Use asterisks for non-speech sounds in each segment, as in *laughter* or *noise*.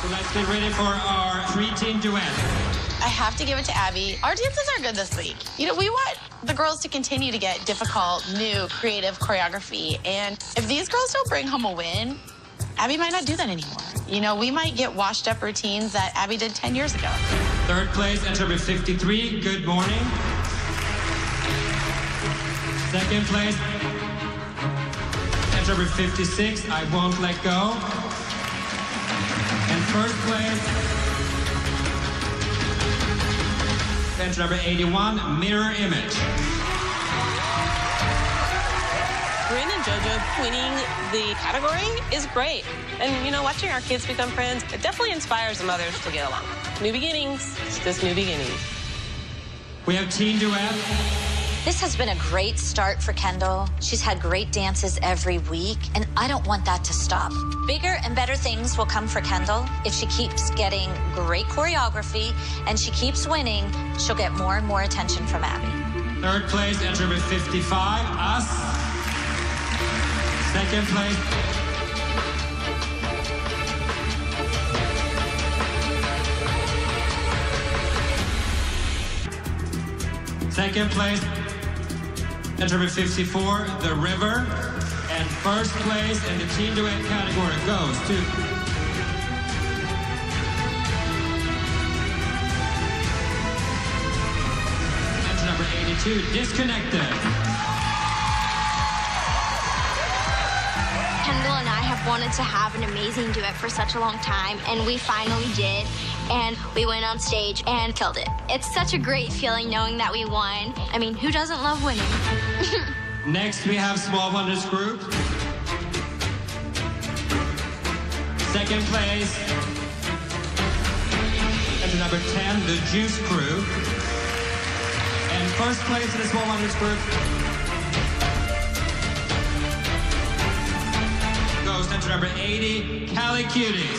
So let's get ready for our pre-teen duet. I have to give it to Abby. Our dances are good this week. You know, we want the girls to continue to get difficult, new, creative choreography. And if these girls don't bring home a win, Abby might not do that anymore. You know, we might get washed up routines that Abby did 10 years ago. Third place, entry number 53, Good Morning. Second place, entry number 56, I Won't Let Go. And first place, entry number 81, Mirror Image. And JoJo winning the category is great. And, you know, watching our kids become friends, it definitely inspires the mothers to get along. New beginnings, it's just new beginnings. We have Teen Duet. This has been a great start for Kendall. She's had great dances every week, and I don't want that to stop. Bigger and better things will come for Kendall. If she keeps getting great choreography and she keeps winning, she'll get more and more attention from Abby. Third place, entry with 55, Us. Second place. Second place, entry number 54, The River. And first place in the teen duet category goes to entry number 82, Disconnected. Wanted to have an amazing duet for such a long time, and we finally did. And we went on stage and killed it. It's such a great feeling knowing that we won. I mean, who doesn't love winning? *laughs* Next, we have Small Wonders Group. Second place, entry number 10, the Juice Crew. And first place in the Small Wonders Group entry number 80, Cali Cuties.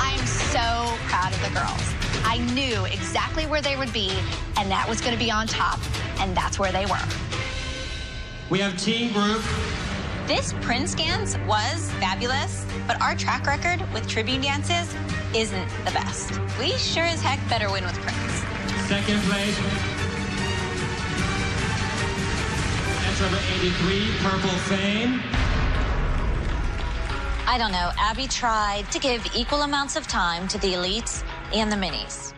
I am so proud of the girls. I knew exactly where they would be, and that was going to be on top, and that's where they were. We have teen Group. This Prince dance was fabulous, but our track record with tribute dances isn't the best. We sure as heck better win with Prince. Second place, number 83, Purple Fame. I don't know. Abby tried to give equal amounts of time to the elites and the minis.